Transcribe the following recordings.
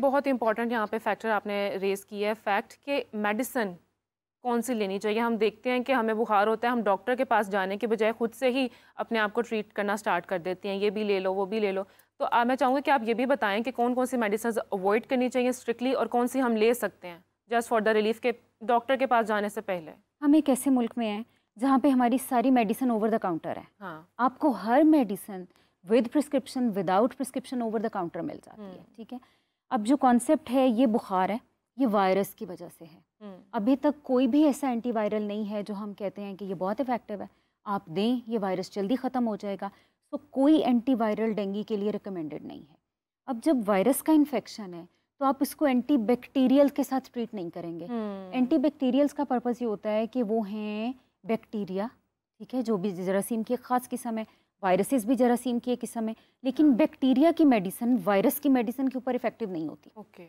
बहुत इंपॉर्टेंट यहाँ पे फैक्टर आपने रेस किया है फैक्ट कि मेडिसिन कौन सी लेनी चाहिए? हम देखते हैं कि हमें बुखार होता है हम डॉक्टर के पास जाने के बजाय खुद से ही अपने आप को ट्रीट करना स्टार्ट कर देते हैं ये भी ले लो वो भी ले लो। तो आ, मैं चाहूँगी कि आप ये भी बताएँ कि कौन कौन सी मेडिसिन अवॉइड करनी चाहिए स्ट्रिक्टली और कौन सी हम ले सकते हैं जस्ट फॉर द रिलीफ के डॉक्टर के पास जाने से पहले। हम एक ऐसे मुल्क में हैं जहाँ पे हमारी सारी मेडिसिन ओवर द काउंटर है। हाँ। आपको हर medicine with prescription without prescription over the counter मिल जाती है हम्म। ठीक है? अब जो कॉन्सेप्ट है ये बुखार है ये वायरस की वजह से है। हम्म। अभी तक कोई भी ऐसा एंटीवायरल नहीं है जो हम कहते हैं कि ये बहुत इफ़ेक्टिव है। आप दें ये वायरस जल्दी ख़त्म हो जाएगा। तो कोई एंटीवायरल डेंगू के लिए रिकमेंडेड नहीं है। अब जब वायरस का इन्फेक्शन है तो आप इसको एंटी बैक्टीरियल के साथ ट्रीट नहीं करेंगे। एंटी बैक्टीरियल्स का पर्पज़ ये होता है कि वो हैं बैक्टीरिया ठीक है जो भी जरासीम की ख़ास किस्म है। वायरसेस भी जरासीम की एक किस्म है लेकिन हाँ। बैक्टीरिया की मेडिसिन वायरस की मेडिसिन के ऊपर इफ़ेक्टिव नहीं होती। ओके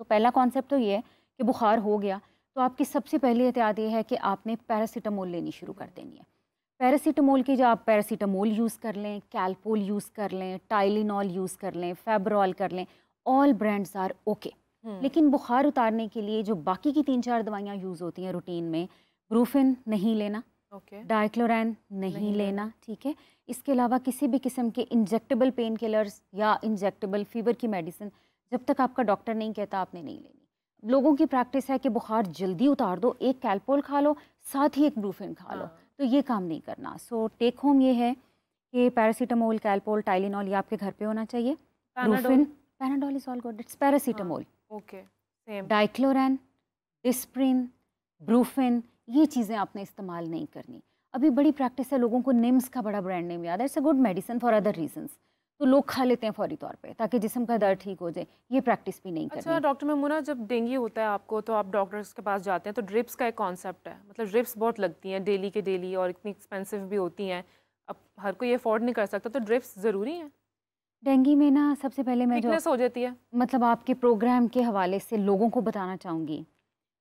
तो पहला कॉन्सेप्ट तो ये है कि बुखार हो गया तो आपकी सबसे पहली एहतियात ये है कि आपने पैरासीटामोल लेनी शुरू कर देनी है। पैरासीटामोल की जो आप पैरासीटामोल यूज़ कर लें कैल्पोल यूज़ कर लें टाइलिनॉल यूज़ कर लें फेबरॉल कर लें ऑल ब्रांड्स आर ओके लेकिन बुखार उतारने के लिए जो बाकी की तीन चार दवाइयाँ यूज़ होती हैं रूटीन में ब्रूफिन नहीं लेना okay. डाइक्लोरैन नहीं, नहीं लेना ठीक है? इसके अलावा किसी भी किस्म के इंजेक्टेबल पेन किलर्स या इंजेक्टेबल फीवर की मेडिसिन जब तक आपका डॉक्टर नहीं कहता आपने नहीं लेनी। लोगों की प्रैक्टिस है कि बुखार जल्दी उतार दो एक कैल्पोल खा लो साथ ही एक ब्रूफिन खा लो। हाँ। तो ये काम नहीं करना। सो टेक होम ये है कि पैरासीटामोल कैल्पोल टाइलिनॉल ये आपके घर पे होना चाहिए। Brufen is all good it's paracetamol okay Dicloran Disprin Brufen ये चीज़ें आपने इस्तेमाल नहीं करनी। अभी बड़ी प्रैक्टिस है लोगों को निम्स का बड़ा ब्रांड नेम याद है? It's a good medicine for other reasons तो लोग खा लेते हैं फौरी तौर पे ताकि जिसम का दर्द ठीक हो जाए। ये प्रैक्टिस भी नहीं अच्छा डॉक्टर मेमुना जब डेंगू होता है आपको तो आप डॉक्टर्स के पास जाते हैं तो ड्रिप्स का एक कॉन्सेप्ट है। मतलब ड्रिप्स बहुत लगती हैं डेली के डेली और इतनी एक्सपेंसिव भी होती हैं। अब हर कोई अफोर्ड नहीं कर सकता तो ड्रिप्स ज़रूरी हैं? डेंगू में ना सबसे पहले मैं जो हो जाती है। मतलब आपके प्रोग्राम के हवाले से लोगों को बताना चाहूँगी।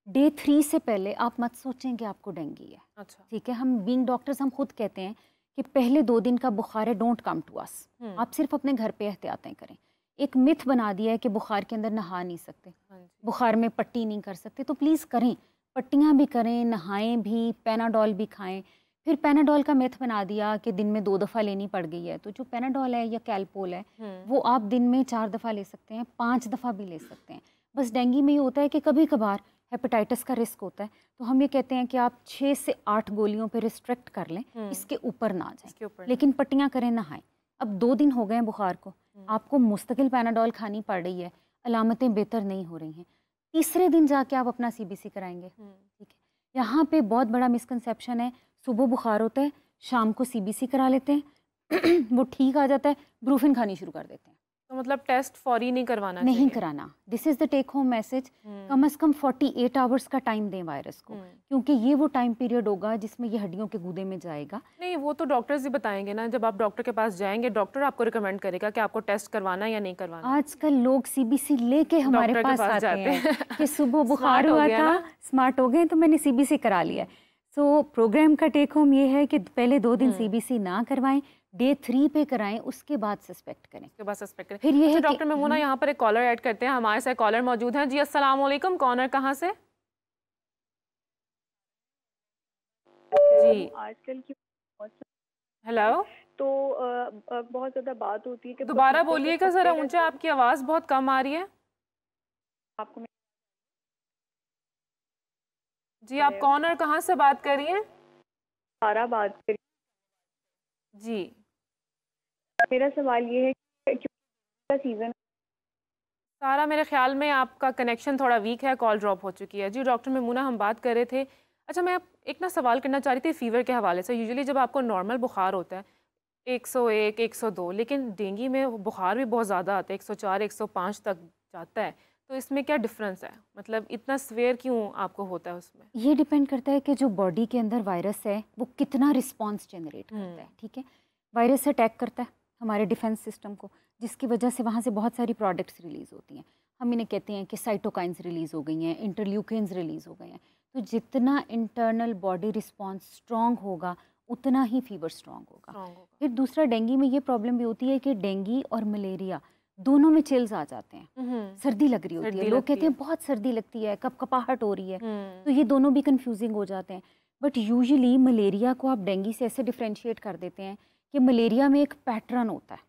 डे थ्री से पहले आप मत सोचें कि आपको डेंगू है। अच्छा। ठीक है? हम बींग डॉक्टर्स हम खुद कहते हैं कि पहले दो दिन का बुखार है डोंट कम टू अस आप सिर्फ़ अपने घर पे एहतियातें करें। एक मिथ बना दिया है कि बुखार के अंदर नहा नहीं सकते। हाँ बुखार में पट्टी नहीं कर सकते। तो प्लीज़ करें। पट्टियाँ भी करें नहाएँ भी पैनाडॉल भी खाएँ। फिर पैनाडॉल का मिथ बना दिया कि दिन में दो दफ़ा लेनी पड़ गई है। तो जो पैनाडॉल है या कैलपोल है हम्म। वो आप दिन में चार दफ़ा ले सकते हैं पाँच दफ़ा भी ले सकते हैं। बस डेंगू में ये होता है कि कभी कभार हेपेटाइटिस का रिस्क होता है तो हम ये कहते हैं कि आप छः से आठ गोलियों पे रिस्ट्रिक्ट कर लें हम्म। इसके ऊपर ना जाए। लेकिन पट्टियाँ करें नहाएँ। अब दो दिन हो गए बुखार को। हम्म। आपको मुस्तकिल पैनाडोल खानी पड़ रही है अलामतें बेहतर नहीं हो रही हैं। तीसरे दिन जाके आप अपना सीबीसी कराएँगे। हम्म। ठीक है। यहाँ पे बहुत बड़ा मिसकनसेप्शन है सुबह बुखार होता है शाम को सीबीसी करा लेते हैं वो ठीक आ जाता है ब्रूफिन खानी शुरू कर देते हैं। तो मतलब टेस्ट फौरी नहीं करवाना नहीं कराना। This is the take home message कम अज कम 48 आवर्स का टाइम दें वायरस को। हम्म। क्योंकि ये वो टाइम पीरियड होगा जिसमें ये हड्डियों के गूदे में जाएगा। नहीं वो तो डॉक्टर्स ही बताएँगे ना। जब आप डॉक्टर के पास जाएँगे डॉक्टर आपको रिकमेंड करेगा कि आपको टेस्ट करवाना या नहीं करवाना। आजकल लोग सीबीसी लेके हमारे पास, पास आते हैं कि सुबह बुखार हुआ था स्मार्ट हो गए तो मैंने सीबीसी करा लिया। सो प्रोग्राम का टेक होम ये है कि पहले दो दिन सीबीसी हम्म। ना करवाएँ डे थ्री पे कराएँ उसके बाद सस्पेक्ट करें। उसके बाद सस्पेक्ट करें। फिर ये है डॉक्टर मेमूना हम्म। यहाँ पर एक कॉलर ऐड करते हैं। हमारे साथ कॉलर मौजूद हैं। जी अस्सलाम वालेकुम। कॉलर कहाँ से? जी। आजकल की हेलो तो बहुत ज़्यादा बात होती है कि दोबारा बोलिएगा ज़रा ऊँचा आपकी आवाज़ बहुत कम आ रही है। आपको जी आप कौन और कहाँ से बात कर रही हैं? सारा बात कर जी। मेरा सवाल ये है कि सीज़न सारा मेरे ख्याल में आपका कनेक्शन थोड़ा वीक है कॉल ड्रॉप हो चुकी है। जी डॉक्टर मेमूना हम बात कर रहे थे। अच्छा मैं एक ना सवाल करना चाह रही थी फ़ीवर के हवाले से। यूजुअली जब आपको नॉर्मल बुखार होता है 101, 102 लेकिन डेंगू में बुखार भी बहुत ज़्यादा आता है 104, 105 तक जाता है। तो इसमें क्या डिफरेंस है? मतलब इतना सवेयर क्यों आपको होता है उसमें? ये डिपेंड करता है कि जो बॉडी के अंदर वायरस है वो कितना रिस्पॉन्स जनरेट करता है हम्म। ठीक है? वायरस अटैक करता है। हमारे डिफेंस सिस्टम को जिसकी वजह से वहाँ से बहुत सारी प्रोडक्ट्स रिलीज़ होती हैं। हम इन्हें कहते हैं कि साइटोकाइंस रिलीज़ हो गई हैं इंटरल्यूकिन्स रिलीज़ हो गए हैं। तो जितना इंटरनल बॉडी रिस्पॉन्स स्ट्रॉन्ग होगा उतना ही फीवर स्ट्रॉन्ग होगा।, फिर दूसरा डेंगू में ये प्रॉब्लम भी होती है कि डेंगू और मलेरिया दोनों में चिल्स आ जाते हैं। सर्दी लग रही होती है। लोग कहते हैं बहुत सर्दी लगती है कब कपाहट हो रही है। हम्म। तो ये दोनों भी कंफ्यूजिंग हो जाते हैं। बट यूजुअली मलेरिया को आप डेंगू से ऐसे डिफ्रेंशिएट कर देते हैं कि मलेरिया में एक पैटर्न होता है।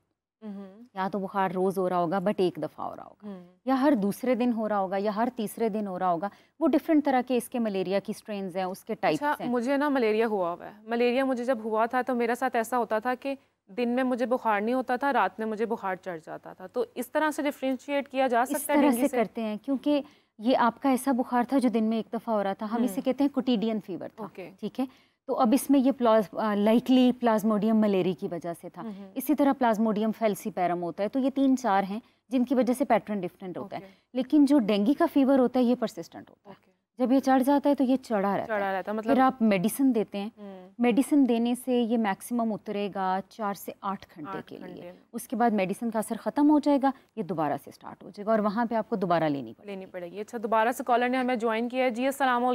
या तो बुखार रोज हो रहा होगा बट एक दफ़ा हो रहा होगा। या हर दूसरे दिन हो रहा होगा या हर तीसरे दिन हो रहा होगा वो डिफरेंट तरह के इसके मलेरिया की स्ट्रेन हैं उसके टाइप अच्छा, हैं। मुझे ना मलेरिया हुआ हुआ है। मलेरिया मुझे जब हुआ था तो मेरे साथ ऐसा होता था कि दिन में मुझे बुखार नहीं होता था रात में मुझे बुखार चढ़ जाता था। तो इस तरह से डिफ्रेंशिएट किया जा सकता है इस तरह से करते हैं क्योंकि ये आपका ऐसा बुखार था जो दिन में एक दफ़ा हो रहा था। हम इसे हम्म। कहते हैं कुटीडियन फीवर था। ठीक है? तो अब इसमें ये प्लाज लाइकली प्लाज्मोडियम मलेरी की वजह से था। इसी तरह प्लाज्मोडियम फेल्सीपैरम होता है तो ये तीन चार हैं जिनकी वजह से पैटर्न डिफरेंट होता है। लेकिन जो डेंगू का फीवर होता है ये परसिस्टेंट होता है। जब ये चढ़ जाता है तो ये चढ़ा रहता चढ़ा रहता है मतलब फिर आप मेडिसिन देते हैं। Medicine hmm. देने से ये मैक्सिमम उतरेगा चार से आठ घंटे के लिए। उसके बाद मेडिसिन का असर ख़त्म हो जाएगा ये दोबारा से स्टार्ट हो जाएगा और वहाँ पे आपको दोबारा लेनी पड़ेगी। लेनी पड़ेगी। अच्छा दोबारा से कॉलर ने हमें ज्वाइन किया है। जी असलम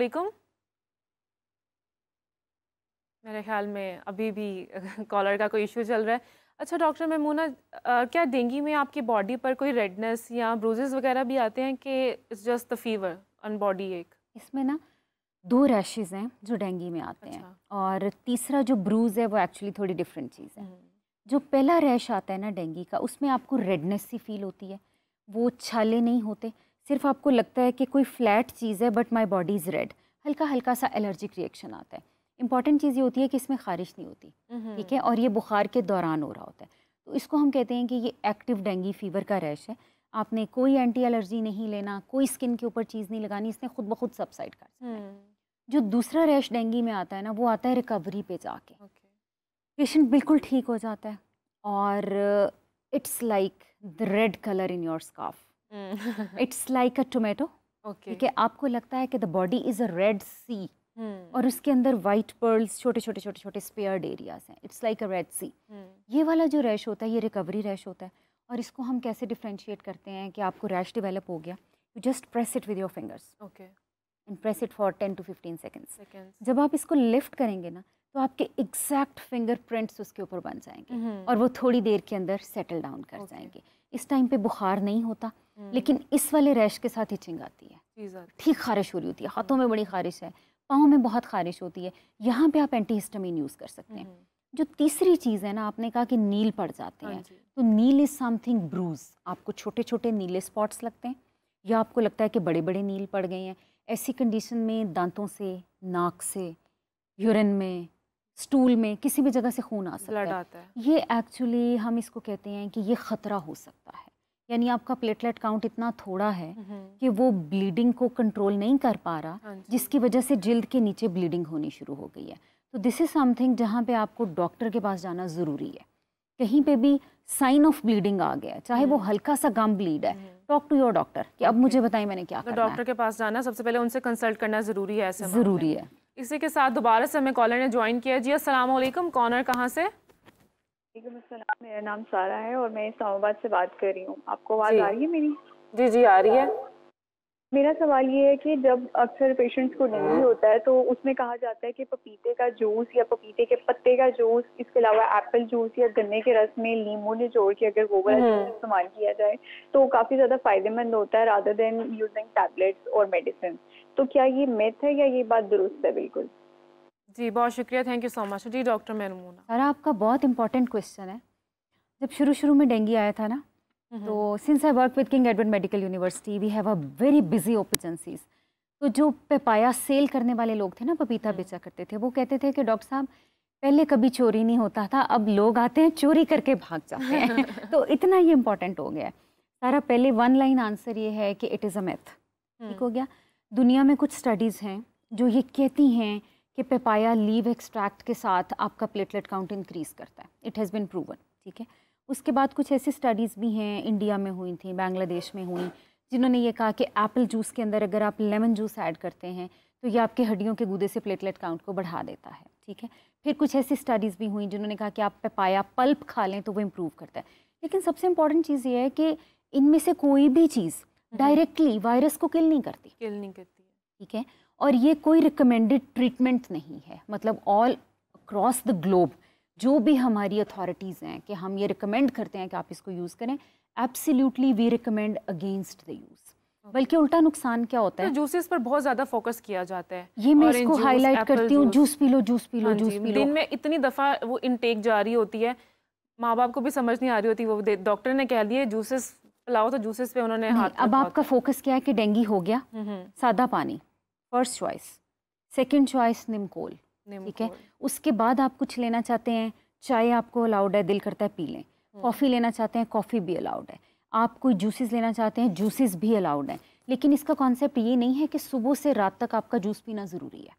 मेरे ख्याल में अभी भी कॉलर का कोई इशू चल रहा है। अच्छा डॉक्टर मेमूना क्या डेंगी में आपकी बॉडी पर कोई रेडनेस या ब्रूजेस वगैरह भी आते हैं कि it's just the fever on body एक? इसमें ना दो रैशेज़ हैं जो डेंगी में आते अच्छा। हैं और तीसरा जो ब्रूज है वो एक्चुअली थोड़ी डिफरेंट चीज़ है। हम्म। जो पहला रैश आता है ना डेंगी का उसमें आपको रेडनेस सी फील होती है। वो छाले नहीं होते सिर्फ़ आपको लगता है कि कोई फ्लैट चीज़ है but my body is red हल्का हल्का सा एलर्जिक रिएक्शन आता है। इंपॉर्टेंट चीज़ ये होती है कि इसमें खारिश नहीं होती हम्म। ठीक है? और ये बुखार के दौरान हो रहा होता है। तो इसको हम कहते हैं कि ये एक्टिव डेंगी फीवर का रैश है। आपने कोई एंटी एलर्जी नहीं लेना कोई स्किन के ऊपर चीज़ नहीं लगानी इसने खुद ब खुद सबसाइड कर हम्म। जो दूसरा रैश डेंगी में आता है ना वो आता है रिकवरी पे जाके। पेशेंट बिल्कुल ठीक हो जाता है और it's like the red colour in your scalp it's like a tomato ठीक है? आपको लगता है कि the body is a red sea और उसके अंदर वाइट पर्ल्स छोटे छोटे छोटे छोटे स्पेयर्ड एरियाज़ हैं। It's like a red sea ये वाला जो रैश होता है ये रिकवरी रैश होता है और इसको हम कैसे डिफ्रेंशिएट करते हैं कि आपको रैश डेवलप हो गया you just press it with your fingers okay and press it for ten to fifteen seconds जब आप इसको लिफ्ट करेंगे ना तो आपके एग्जैक्ट फिंगर प्रिंट्स उसके ऊपर बन जाएँगे mm-hmm. और वो थोड़ी देर के अंदर सेटल डाउन कर okay. जाएँगे। इस टाइम पे बुखार नहीं होता mm. लेकिन इस वाले रैश के साथ इचिंग आती है। ठीक खारिश हो रही होती है। हाथों में बड़ी खारिश है। पाँव में बहुत खारिश होती है। यहाँ पे आप एंटीहिस्टामिन यूज़ कर सकते हैं। हम्म। जो तीसरी चीज़ है ना आपने कहा कि नील पड़ जाते हाँ हैं। तो नील इज़ समथिंग ब्रूज आपको छोटे छोटे नीले स्पॉट्स लगते हैं या आपको लगता है कि बड़े बड़े नील पड़ गए हैं। ऐसी कंडीशन में दांतों से नाक से यूरिन में स्टूल में किसी भी जगह से खून आ सकता है।, है। ये एक्चुअली हम इसको कहते हैं कि ये ख़तरा हो सकता है। यानी आपका प्लेटलेट काउंट इतना थोड़ा है कि वो ब्लीडिंग को कंट्रोल नहीं कर पा रहा हाँ जिसकी वजह से जिल्द के नीचे ब्लीडिंग होनी शुरू हो गई है। तो दिस इज़ समथिंग जहाँ पे आपको डॉक्टर के पास जाना ज़रूरी है। कहीं पे भी साइन ऑफ़ ब्लीडिंग आ गया चाहे वो हम्म। हल्का सा गम ब्लीड है टॉक टू योर डॉक्टर कि अब मुझे बताइए मैंने क्या तो डॉक्टर के पास जाना सबसे पहले उनसे कंसल्ट करना ज़रूरी है ज़रूरी है। इसी के साथ दोबारा से हमें कॉलर ने ज्वाइन किया जी असलम कॉनर कहाँ से? मेरा नाम सारा है और मैं इस्लामाबाद से बात कर रही हूँ। आपको आवाज़ आ रही है मेरी? जी जी आ रही है। मेरा सवाल ये है कि जब अक्सर पेशेंट्स को डेंगू होता है तो उसमें कहा जाता है कि पपीते का जूस या पपीते के पत्ते का जूस इसके अलावा एप्पल जूस या गन्ने के रस में लीमू निचोड़ के अगर वो वाला जूस हम्म। इस्तेमाल किया जाए तो काफ़ी ज़्यादा फ़ायदेमंद होता है रादर देन यूजिंग टैबलेट्स और मेडिसिन तो क्या ये मेथ है या ये बात दुरुस्त है बिल्कुल? जी बहुत शुक्रिया। थैंक यू सो मच जी डॉक्टर मेनमूना सर आपका बहुत इंपॉर्टेंट क्वेश्चन है। जब शुरू शुरू में डेंगू आया था ना तो since I work with King Edward Medical University we have a very busy emergencies तो जो पेपाया सेल करने वाले लोग थे ना पपीता हम्म। बेचा करते थे वो कहते थे कि डॉक्टर साहब पहले कभी चोरी नहीं होता था अब लोग आते हैं चोरी करके भाग जाते हैं। तो इतना ये इम्पोर्टेंट हो गया है। सारा पहले वन लाइन आंसर ये है कि इट इज़ अ मैथ ठीक हो गया। दुनिया में कुछ स्टडीज़ हैं जो ये कहती हैं कि पेपाया लीव एक्सट्रैक्ट के साथ आपका प्लेटलेट काउंट इंक्रीज़ करता है। इट हैज़ बिन प्रूवन ठीक है? उसके बाद कुछ ऐसी स्टडीज़ भी हैं इंडिया में हुई थी बांग्लादेश में हुई जिन्होंने ये कहा कि एप्पल जूस के अंदर अगर आप लेमन जूस ऐड करते हैं तो ये आपके हड्डियों के गूदे से प्लेटलेट काउंट को बढ़ा देता है ठीक है? फिर कुछ ऐसी स्टडीज़ भी हुई जिन्होंने कहा कि आप पेपाया पल्प खा लें तो वो इम्प्रूव करता है। लेकिन सबसे इंपॉर्टेंट चीज़ ये है कि इनमें से कोई भी चीज़ डायरेक्टली हम्म। वायरस को किल नहीं करती। किल नहीं करती। ठीक है? और ये कोई रिकमेंडेड ट्रीटमेंट नहीं है। मतलब ऑल अक्रॉस द ग्लोब जो भी हमारी अथॉरिटीज़ हैं कि हम ये रिकमेंड करते हैं कि आप इसको यूज़ करें absolutely we recommend against the use बल्कि उल्टा नुकसान क्या होता तो है? जूसेस पर बहुत ज़्यादा फोकस किया जाता है। ये मैं इसको हाईलाइट करती हूँ जूस पी लो जूस पी लो हाँ जूस पी लो। दिन में इतनी दफ़ा वो इनटेक जारी होती है। माँ बाप को भी समझ नहीं आ रही होती वो डॉक्टर ने कह दिया जूसेस पिलाओ तो जूसेस पे उन्होंने हाथ अब आपका फोकस क्या है कि डेंगी हो गया? होता है। हम्म, सादा पानी। फ़र्स्ट चॉइस सेकंड चॉइस निमकोल हम्म, ठीक है? उसके बाद आप कुछ लेना चाहते हैं चाय आपको अलाउड है दिल करता है पी लें। हम्म। कॉफ़ी लेना चाहते हैं कॉफ़ी भी अलाउड है। आप कोई जूसेस लेना चाहते हैं जूसेस भी अलाउड हैं। लेकिन इसका कॉन्सेप्ट ये नहीं है कि सुबह से रात तक आपका जूस पीना ज़रूरी है।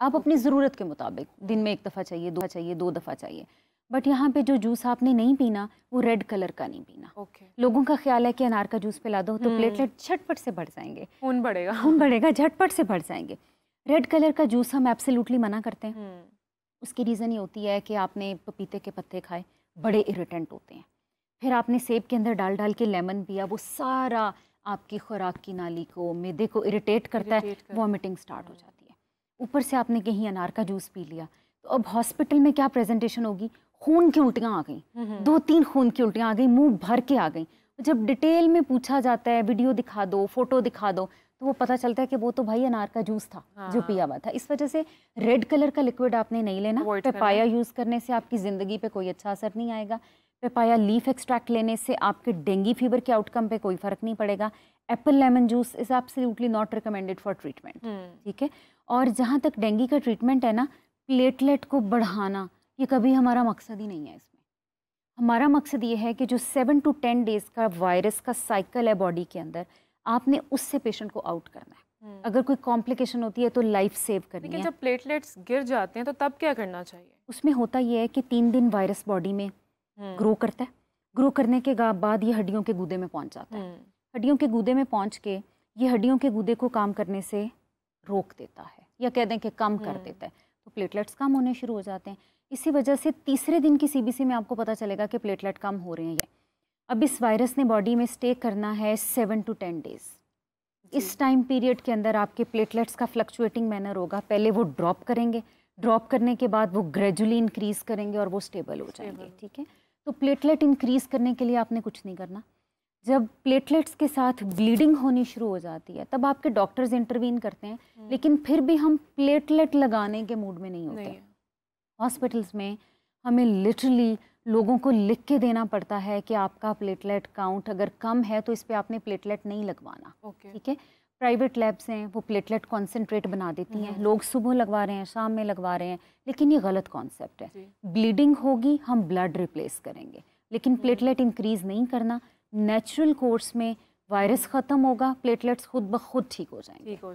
आप अपनी ज़रूरत के मुताबिक दिन में एक दफ़ा चाहिए दो चाहिए दो दफ़ा चाहिए। बट यहाँ पे जो जूस आपने नहीं पीना वो रेड कलर का नहीं पीना। ओके लोगों का ख्याल है कि अनार का जूस पिला दो तो। प्लेटलेट झटपट से बढ़ जाएँगे। खून बढ़ेगा। खून बढ़ेगा झटपट से बढ़ जाएँगे। रेड कलर का जूस हम एब्सोल्युटली मना करते हैं। हम्म, उसकी रीज़न ये होती है कि आपने पपीते के पत्ते खाए बड़े इरिटेंट होते हैं। फिर आपने सेब के अंदर डाल डाल के लेमन पिया वो सारा आपकी खुराक की नाली को मैदे को इरिटेट करता है करता है। वॉमिटिंग स्टार्ट हो जाती है। ऊपर से आपने कहीं अनार का जूस पी लिया तो अब हॉस्पिटल में क्या प्रेजेंटेशन होगी? खून की उल्टियाँ आ गई। हम्म, दो तीन खून की उल्टियाँ आ गई मुँह भर के आ गई। जब डिटेल में पूछा जाता है वीडियो दिखा दो फ़ोटो दिखा दो तो वो पता चलता है कि वो तो भाई अनार का जूस था जो हाँ। पिया हुआ था। इस वजह से रेड कलर का लिक्विड आपने नहीं लेना। पेपाया यूज़ करने से आपकी ज़िंदगी पे कोई अच्छा असर नहीं आएगा। पेपाया लीफ एक्सट्रैक्ट लेने से आपके डेंगी फीवर के आउटकम पे कोई फ़र्क नहीं पड़ेगा। Apple lemon juice is absolutely not recommended for treatment hmm, ठीक है? और जहाँ तक डेंगी का ट्रीटमेंट है ना प्लेटलेट को बढ़ाना ये कभी हमारा मकसद ही नहीं है इसमें। हमारा मकसद ये है कि जो सेवन टू टेन डेज़ का वायरस का साइकिल है बॉडी के अंदर आपने उससे पेशेंट को आउट करना है। हम्म। अगर कोई कॉम्प्लिकेशन होती है तो लाइफ सेव करनी लेकिन है। जब प्लेटलेट्स गिर जाते हैं तो तब क्या करना चाहिए? उसमें होता यह है कि तीन दिन वायरस बॉडी में हम्म, ग्रो करता है। ग्रो करने के बाद ये हड्डियों के गूदे में पहुँच जाता है। हम्म, हड्डियों के गूदे में पहुँच के ये हड्डियों के गूदे को काम करने से रोक देता है या कह दें कि कम कर हम्म। देता है। तो प्लेटलेट्स कम होने शुरू हो जाते हैं। इसी वजह से तीसरे दिन की सीबीसी में आपको पता चलेगा कि प्लेटलेट कम हो रहे हैं ये। अब इस वायरस ने बॉडी में स्टे करना है सेवन टू टेन डेज़ इस टाइम पीरियड के अंदर आपके प्लेटलेट्स का फ्लक्चुएटिंग मैनर होगा। पहले वो ड्रॉप करेंगे। ड्रॉप करने के बाद वो ग्रेजुअली इंक्रीज करेंगे और वो स्टेबल हो जाएँगे ठीक है? तो प्लेटलेट इंक्रीज करने के लिए आपने कुछ नहीं करना। जब प्लेटलेट्स के साथ ब्लीडिंग होनी शुरू हो जाती है तब आपके डॉक्टर्स इंटरवीन करते हैं। लेकिन फिर भी हम प्लेटलेट लगाने के मूड में नहीं होते। है। हॉस्पिटल्स में हमें लिटरली लोगों को लिख के देना पड़ता है कि आपका प्लेटलेट काउंट अगर कम है तो इस पर आपने प्लेटलेट नहीं लगवाना। ओके ठीक है? प्राइवेट लैब्स हैं वो प्लेटलेट कॉन्सेंट्रेट बना देती हैं। लोग सुबह लगवा रहे हैं शाम में लगवा रहे हैं लेकिन ये गलत कॉन्सेप्ट है। ब्लीडिंग होगी हम ब्लड रिप्लेस करेंगे। लेकिन प्लेटलेट इंक्रीज नहीं करना। नेचुरल कोर्स में वायरस ख़त्म होगा प्लेटलेट्स खुद ब खुद ठीक हो जाएँगे। ठीक हो